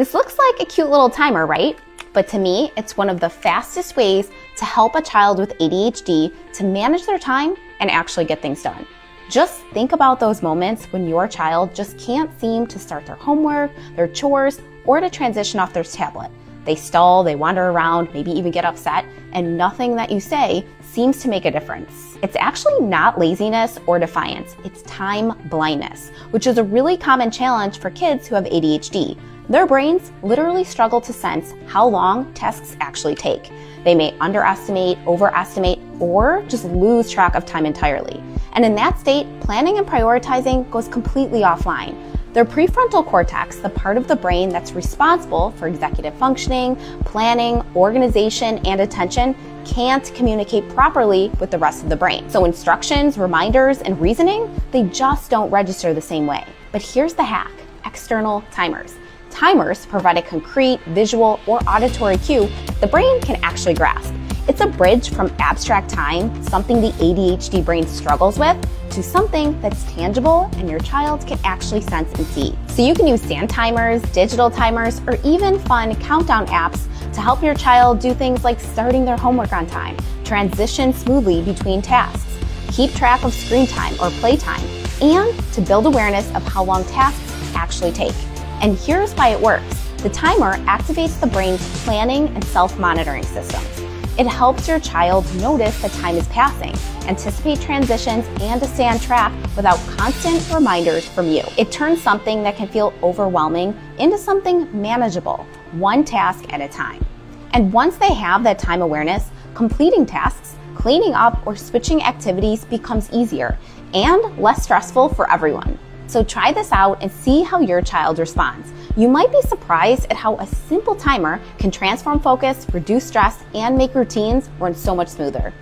This looks like a cute little timer, right? But to me, it's one of the fastest ways to help a child with ADHD to manage their time and actually get things done. Just think about those moments when your child just can't seem to start their homework, their chores, or to transition off their tablet. They stall, they wander around, maybe even get upset, and nothing that you say seems to make a difference. It's actually not laziness or defiance, it's time blindness, which is a really common challenge for kids who have ADHD. Their brains literally struggle to sense how long tasks actually take. They may underestimate, overestimate, or just lose track of time entirely. And in that state, planning and prioritizing goes completely offline. Their prefrontal cortex, the part of the brain that's responsible for executive functioning, planning, organization, and attention, can't communicate properly with the rest of the brain. So instructions, reminders, and reasoning, they just don't register the same way. But here's the hack external timers. Timers provide a concrete, visual, or auditory cue the brain can actually grasp. It's a bridge from abstract time, something the ADHD brain struggles with, to something that's tangible and your child can actually sense and see. So you can use sand timers, digital timers, or even fun countdown apps to help your child do things like starting their homework on time, transition smoothly between tasks, keep track of screen time or playtime, and to build awareness of how long tasks actually take. And here's why it works. The timer activates the brain's planning and self-monitoring systems. It helps your child notice that time is passing, anticipate transitions, and to stay on track without constant reminders from you. It turns something that can feel overwhelming into something manageable, one task at a time. And once they have that time awareness, completing tasks, cleaning up, or switching activities becomes easier and less stressful for everyone. So try this out and see how your child responds. You might be surprised at how a simple timer can transform focus, reduce stress, and make routines run so much smoother.